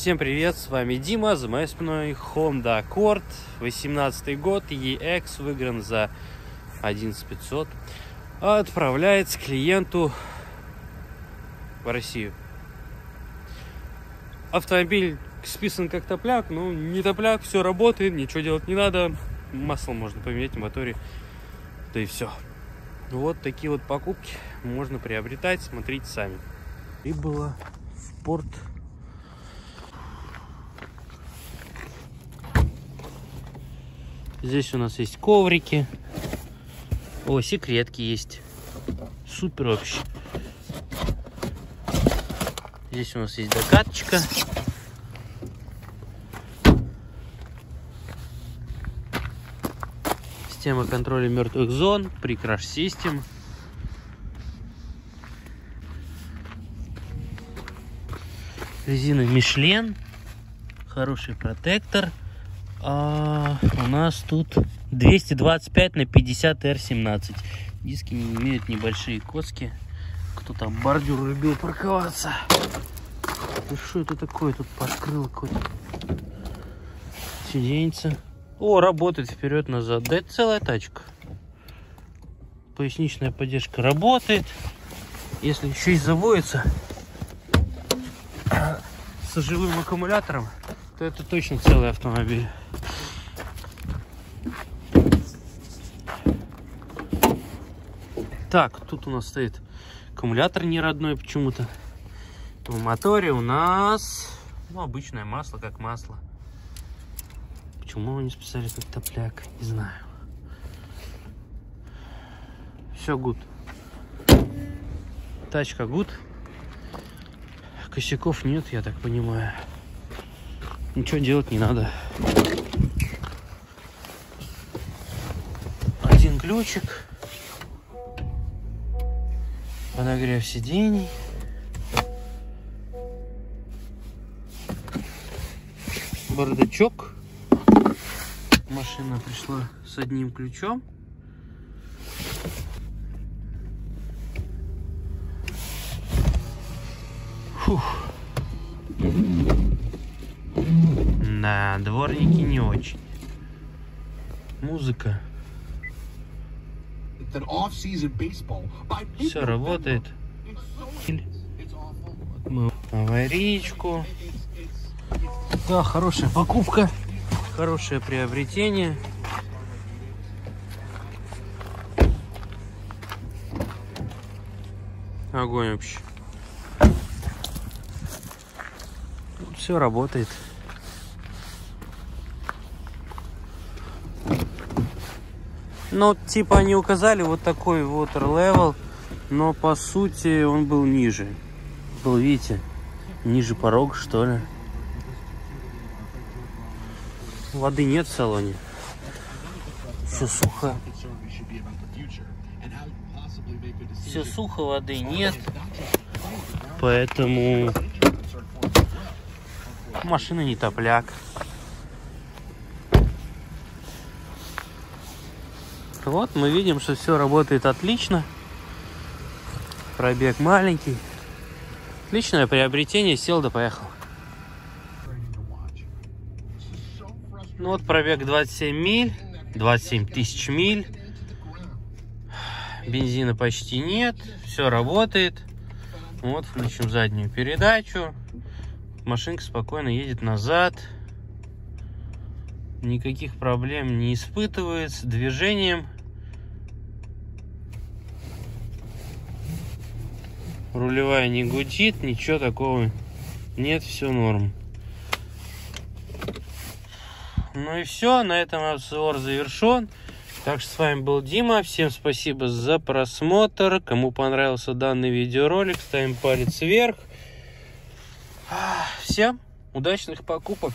Всем привет, с вами Дима, за моей спиной Honda Accord, 18 год, EX выигран за 11500. Отправляется клиенту в Россию. Автомобиль списан как топляк, ну не топляк, все работает, ничего делать не надо. Масло можно поменять в моторе, да и все. Вот такие вот покупки можно приобретать, смотрите сами. И было в порт Здесь у нас есть коврики. О, секретки есть. Супер вообще. Здесь у нас есть докаточка. Система контроля мертвых зон, прекраш систем. Резина Мишлен. Хороший протектор. А у нас тут 225 на 50 R17. Диски не имеют небольшие коски. Кто там бордюр любил парковаться. И что это такое? Тут подкрыл какой-то. Сиденьце. О, работает вперед-назад. Да это целая тачка. Поясничная поддержка работает. Если еще и заводится с живым аккумулятором, то это точно целый автомобиль. Так, тут у нас стоит аккумулятор не родной почему-то. В моторе у нас ну, обычное масло, как масло. Почему его не списали как топляк, не знаю. Все гуд. Тачка гуд. Косяков нет, я так понимаю. Ничего делать не надо. Один ключик подогрев сидений. Бардачок. Машина пришла с одним ключом. Фух. Да, дворники не очень. Музыка. Все работает. Аварийку. Да, хорошая покупка. Хорошее приобретение. Огонь вообще. Все работает. Ну, типа они указали вот такой water level, но по сути он был ниже. Был, видите, ниже порога, что ли. Воды нет в салоне. Все сухо. Все сухо, воды нет. Поэтому машина не топляк. Вот мы видим, что все работает отлично. Пробег маленький. Отличное приобретение, сел да поехал. Ну вот пробег 27 миль, 27 тысяч миль. Бензина почти нет, все работает. Вот включим заднюю передачу. Машинка спокойно едет назад никаких проблем не испытывает с движением. Рулевая не гудит, ничего такого нет, все норм. Ну и все, на этом обзор завершен. Так что с вами был Дима. Всем спасибо за просмотр. Кому понравился данный видеоролик, ставим палец вверх. Всем удачных покупок.